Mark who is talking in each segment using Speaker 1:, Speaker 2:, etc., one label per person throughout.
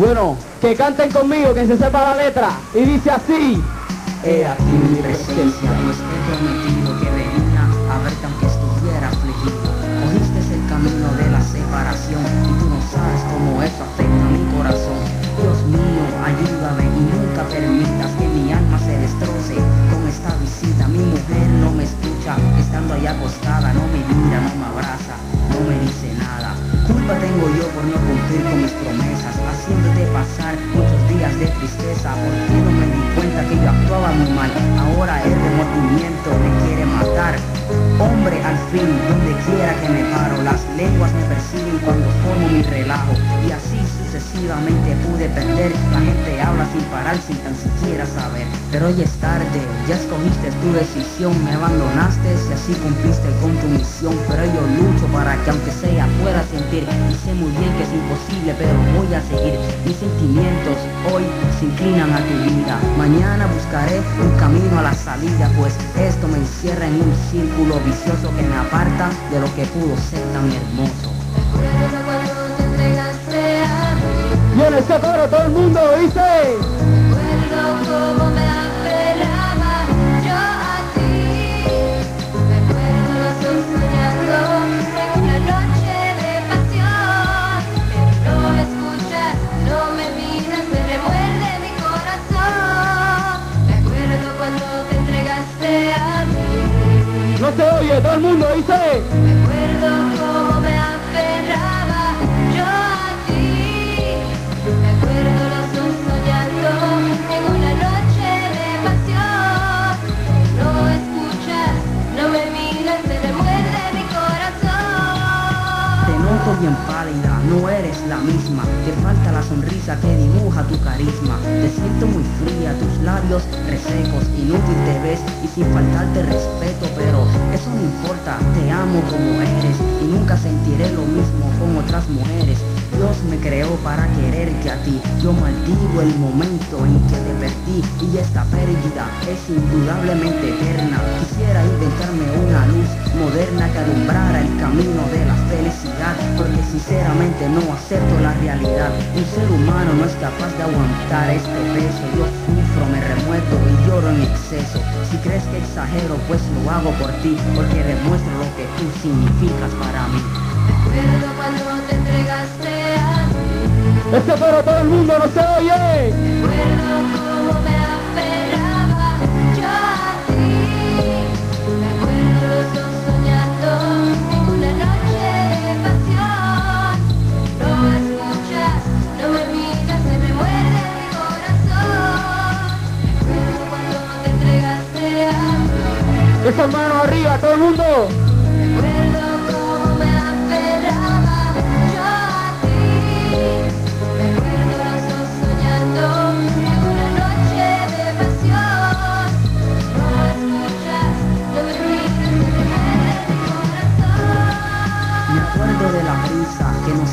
Speaker 1: Bueno, que canten conmigo, que se sepa la letra. Y dice así.
Speaker 2: He aquí mi presencia, pues he prometido que venía a verte aunque estuviera afligido. Cogiste el camino de la separación y tú no sabes cómo eso afecta mi corazón. Dios mío, ayúdame y nunca permitas que mi alma se destroce con esta visita. Mi mujer no me escucha, estando ahí acostada, no me mira, no me abraza, no me dice nada. Culpa tengo yo por no cumplir con mis promesas, porque no me di cuenta que yo actuaba muy mal. Ahora el remordimiento me quiere matar. Hombre, al fin, donde quiera que me paro, las lenguas me persiguen cuando formo mi relajo, sucesivamente pude perder. La gente habla sin parar, sin tan siquiera saber. Pero hoy es tarde, ya escogiste tu decisión, me abandonaste y así cumpliste con tu misión. Pero yo lucho para que aunque sea pueda sentir, y sé muy bien que es imposible, pero voy a seguir. Mis sentimientos hoy se inclinan a tu vida. Mañana buscaré un camino a la salida, pues esto me encierra en un círculo vicioso que me aparta de lo que pudo ser tan hermoso.
Speaker 3: Soñando en una noche de pasión. Pero no me escuchas, no me miras, me remuerde mi corazón. Recuerdo cuando te entregaste a mí.
Speaker 1: No se oye, todo el mundo dice.
Speaker 2: La misma. Te falta la sonrisa que dibuja tu carisma. Te siento muy fría, tus labios resecos, inútil te ves y sin faltarte respeto, pero eso no importa. Te amo como eres y nunca sentiré lo mismo con otras mujeres. Dios me creó para quererte a ti. Yo maldigo el momento en que te perdí y esta pérdida es indudablemente eterna. Quisiera inventarme una luz moderna que alumbrara el camino de la felicidad, porque sinceramente no acepto la realidad. Un ser humano no es capaz de aguantar este peso. Yo sufro, me remuerdo y lloro en exceso. Si crees que exagero, pues lo hago por ti, porque demuestro lo que tú significas para mí.
Speaker 3: Recuerdo cuando te entregaste
Speaker 1: Este coro todo el mundo no se oye.
Speaker 3: Recuerdo cómo me aferraba yo a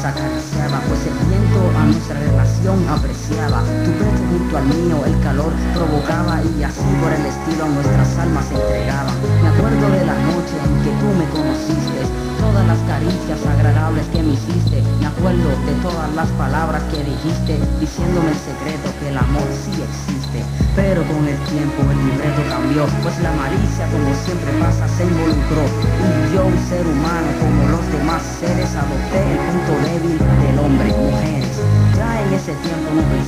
Speaker 2: acariciaba, pues el viento a nuestra relación apreciaba. Tu pecho junto al mío, el calor provocaba y así por el estilo nuestras almas se entregaban. Me acuerdo de la noche en que tú me conociste, todas las caricias agradables que me hiciste. Me acuerdo de todas las palabras que dijiste, diciéndome el secreto que el amor sí existe. Pero con el tiempo el libreto cambió, pues la malicia como siempre pasa se involucró. Y yo un ser humano como los demás seres adopté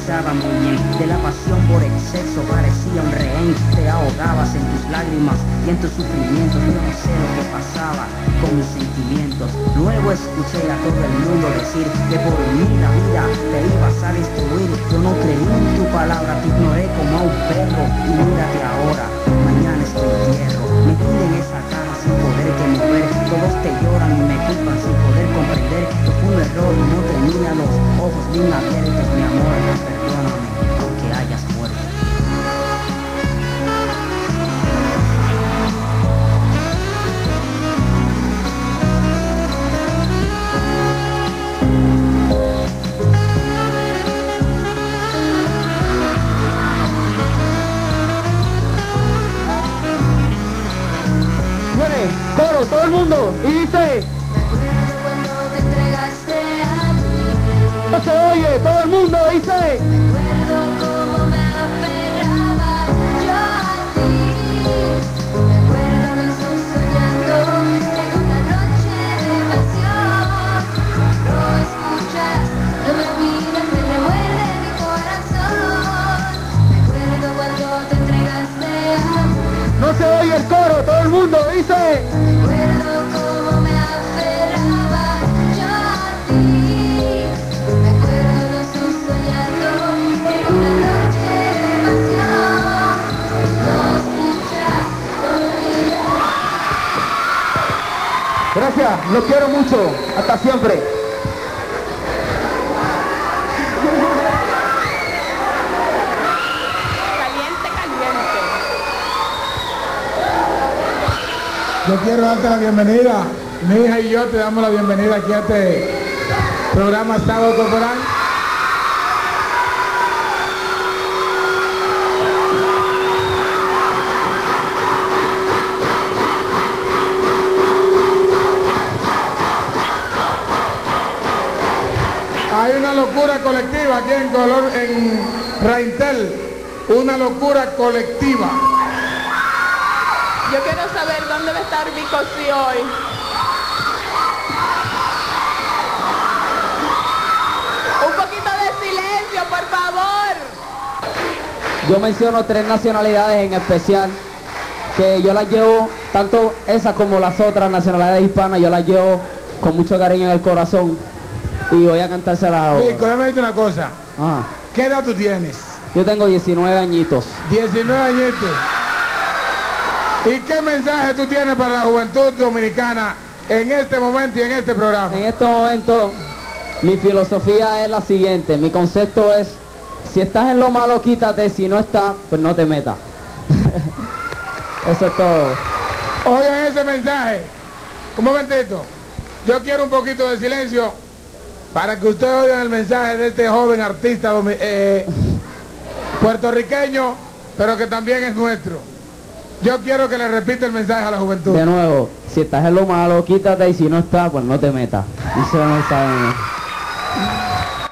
Speaker 2: muy de la pasión por exceso parecía un rehén. Te ahogabas en tus lágrimas y en tus sufrimientos, yo no sé lo que pasaba con mis sentimientos. Luego escuché a todo el mundo decir que por mí la vida te ibas a destruir. Yo no creí en tu palabra, te ignoré como a un perro y mírate ahora, mañana es tu entierro. Metida en esa cama sin poderte mover, todos te lloran y me culpan sin poder comprender que fue un error y no tenía los ojos bien abiertos, mi amor,
Speaker 1: Coro, todo el mundo. Y dice. No se oye, todo el mundo dice.
Speaker 3: Escuchas, no me miras.
Speaker 1: Gracias, los quiero mucho. Hasta siempre.
Speaker 4: Yo quiero darte la bienvenida. Mi hija y yo te damos la bienvenida aquí a este programa Sábado Corporal. Hay una locura colectiva aquí en color en Raintel, una locura colectiva.
Speaker 5: Yo quiero saber dónde va a estar Vicosí hoy. Un poquito de silencio, por favor.
Speaker 1: Yo menciono tres nacionalidades en especial que yo las llevo, tanto esas como las otras nacionalidades hispanas, yo las llevo con mucho cariño en el corazón y voy a cantárselas ahora.
Speaker 4: Rico, déjame decirte una cosa.
Speaker 1: Ah,
Speaker 4: ¿Qué edad tú tienes?
Speaker 1: yo tengo 19 añitos.
Speaker 4: 19 añitos. ¿Y qué mensaje tú tienes para la juventud dominicana en este momento y en este programa?
Speaker 1: En este momento, mi filosofía es la siguiente, mi concepto es, si estás en lo malo, quítate, si no estás, pues no te metas. Eso es todo.
Speaker 4: Oigan ese mensaje. Un momentito. Yo quiero un poquito de silencio para que ustedes oigan el mensaje de este joven artista eh, puertorriqueño, pero que también es nuestro. Yo quiero que le repita el mensaje a la juventud.
Speaker 1: De nuevo, si estás en lo malo, quítate y si no estás, pues no te metas. Ese es el mensaje mío.